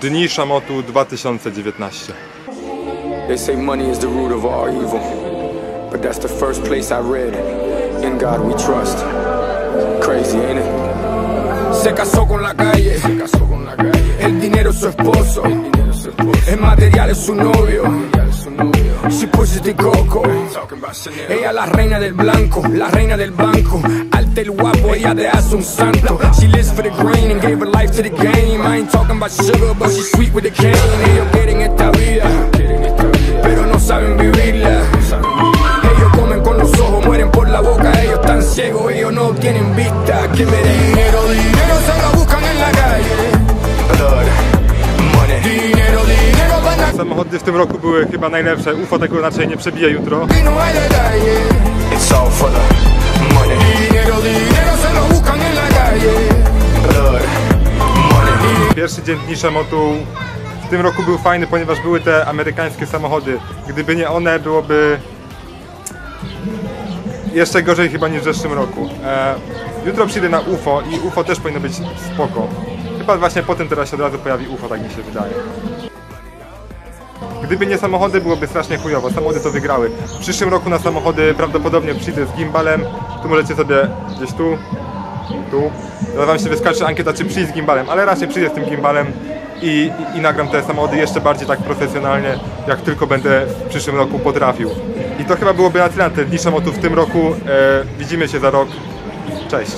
Dni Szamotu 2019. They say money is the root of all evil, but that's the first place I read. In God we trust. Crazy, ain't it? Se casó con la calle. El dinero es su esposo. El material es su novio. She pushes the coco. Ella la reina del blanco, la reina del banco. Alta el guapo, ella te hace un santo. She lives for the grain and gave her life to the game. I ain't talking about sugar, but she's sweet with the cane. Ellos quieren esta vida, pero no saben vivirla. Samochody w tym roku były chyba najlepsze. UFO tego raczej nie przebije jutro. Pierwszy dzień Dni w tym roku był fajny, ponieważ były te amerykańskie samochody. Gdyby nie one, byłoby jeszcze gorzej chyba niż w zeszłym roku. E, jutro przyjdę na UFO i UFO też powinno być spoko. Chyba właśnie potem teraz się od razu pojawi UFO, tak mi się wydaje. Gdyby nie samochody, byłoby strasznie chujowo. Samochody to wygrały. W przyszłym roku na samochody prawdopodobnie przyjdę z gimbalem. Tu możecie sobie gdzieś tu, tu. Zaraz wam się wyskacze ankieta, czy przyjść z gimbalem, ale raczej przyjdę z tym gimbalem i, i, i nagram te samochody jeszcze bardziej tak profesjonalnie, jak tylko będę w przyszłym roku potrafił. I to chyba byłoby na tyle na szamotu w tym roku. E, widzimy się za rok. Cześć.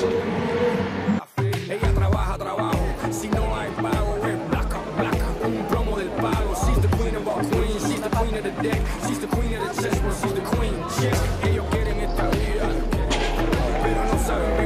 Of the deck. She's the queen of the chessboard. She's the queen. Esta vida, pero no saben.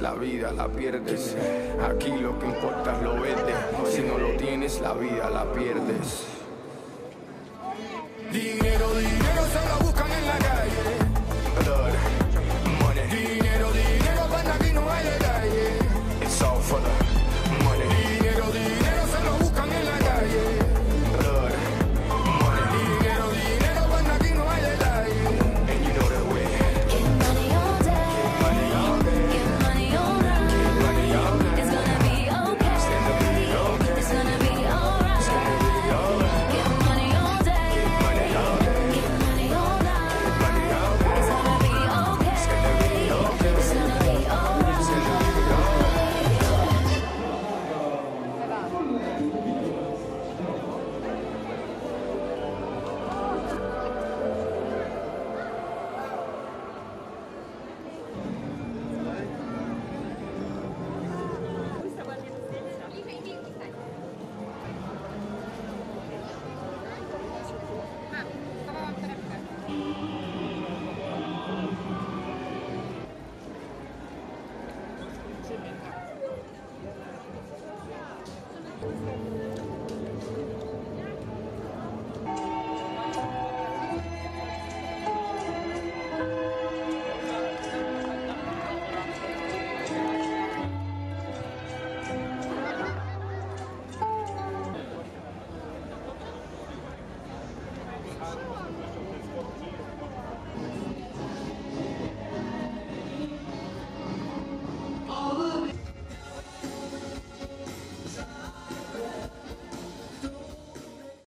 La vida la pierdes. Aquí lo que importa es lo verde. Si no lo tienes, la vida la pierdes. Dinero, dinero